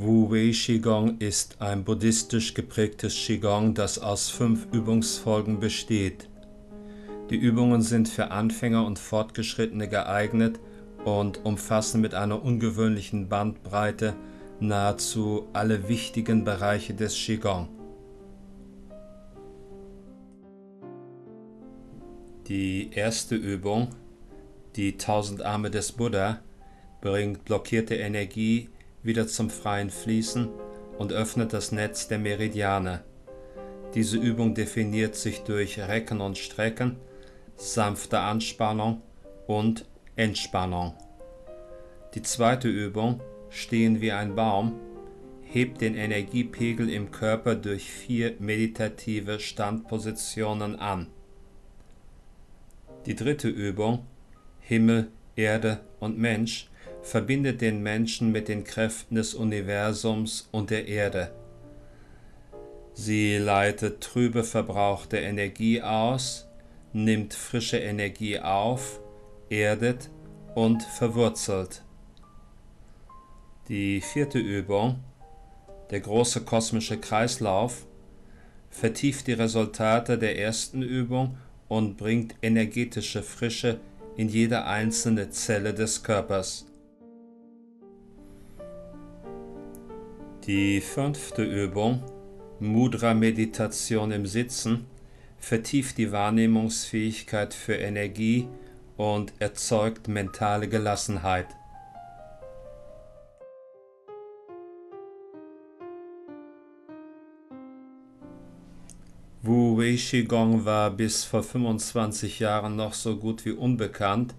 Wu Wei Qigong ist ein buddhistisch geprägtes Qigong, das aus fünf Übungsfolgen besteht. Die Übungen sind für Anfänger und Fortgeschrittene geeignet und umfassen mit einer ungewöhnlichen Bandbreite nahezu alle wichtigen Bereiche des Qigong. Die erste Übung, die tausend Arme des Buddha, bringt blockierte Energie wieder zum freien Fließen und öffnet das Netz der Meridiane. Diese Übung definiert sich durch Recken und Strecken, sanfte Anspannung und Entspannung. Die zweite Übung, Stehen wie ein Baum, hebt den Energiepegel im Körper durch vier meditative Standpositionen an. Die dritte Übung, Himmel, Erde und Mensch, verbindet den Menschen mit den Kräften des Universums und der Erde. Sie leitet trübe verbrauchte Energie aus, nimmt frische Energie auf, erdet und verwurzelt. Die vierte Übung, der große kosmische Kreislauf, vertieft die Resultate der ersten Übung und bringt energetische Frische in jede einzelne Zelle des Körpers. Die fünfte Übung, Mudra-Meditation im Sitzen, vertieft die Wahrnehmungsfähigkeit für Energie und erzeugt mentale Gelassenheit. Wu Wei Qigong war bis vor 25 Jahren noch so gut wie unbekannt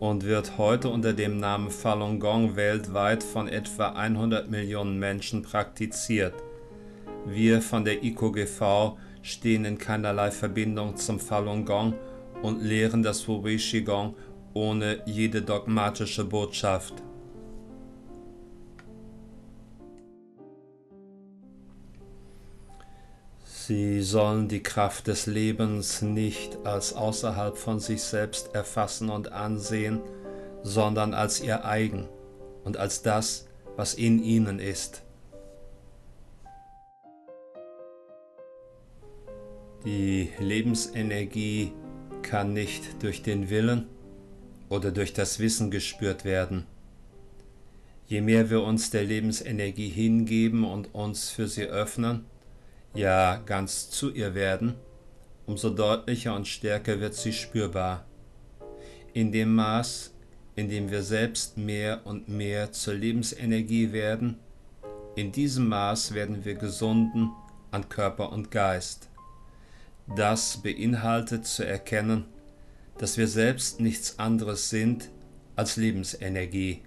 und wird heute unter dem Namen Falun Gong weltweit von etwa 100 Millionen Menschen praktiziert. Wir von der IKOGV stehen in keinerlei Verbindung zum Falun Gong und lehren das Wu Qigong ohne jede dogmatische Botschaft. Sie sollen die Kraft des Lebens nicht als außerhalb von sich selbst erfassen und ansehen, sondern als ihr eigen und als das, was in ihnen ist. Die Lebensenergie kann nicht durch den Willen oder durch das Wissen gespürt werden. Je mehr wir uns der Lebensenergie hingeben und uns für sie öffnen, ja ganz zu ihr werden, umso deutlicher und stärker wird sie spürbar. In dem Maß, in dem wir selbst mehr und mehr zur Lebensenergie werden, in diesem Maß werden wir gesunden an Körper und Geist. Das beinhaltet zu erkennen, dass wir selbst nichts anderes sind als Lebensenergie.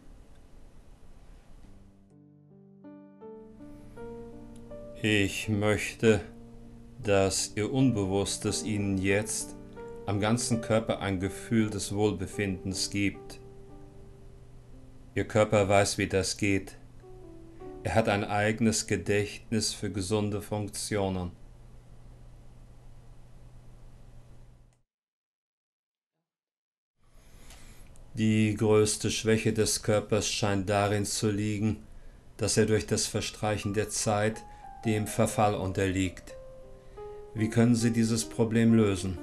Ich möchte, dass Ihr Unbewusstes Ihnen jetzt am ganzen Körper ein Gefühl des Wohlbefindens gibt. Ihr Körper weiß, wie das geht. Er hat ein eigenes Gedächtnis für gesunde Funktionen. Die größte Schwäche des Körpers scheint darin zu liegen, dass er durch das Verstreichen der Zeit dem Verfall unterliegt. Wie können Sie dieses Problem lösen?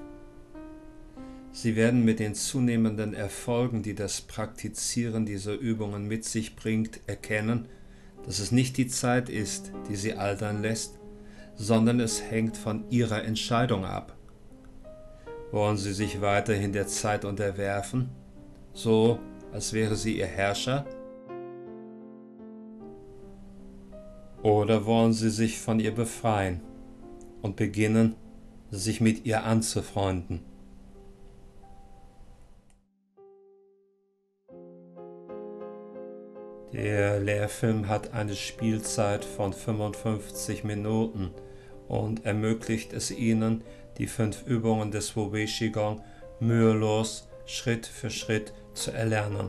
Sie werden mit den zunehmenden Erfolgen, die das Praktizieren dieser Übungen mit sich bringt, erkennen, dass es nicht die Zeit ist, die Sie altern lässt, sondern es hängt von Ihrer Entscheidung ab. Wollen Sie sich weiterhin der Zeit unterwerfen, so als wäre sie Ihr Herrscher? Oder wollen sie sich von ihr befreien und beginnen, sich mit ihr anzufreunden? Der Lehrfilm hat eine Spielzeit von 55 Minuten und ermöglicht es Ihnen, die fünf Übungen des Wu Wei Qigong mühelos Schritt für Schritt zu erlernen.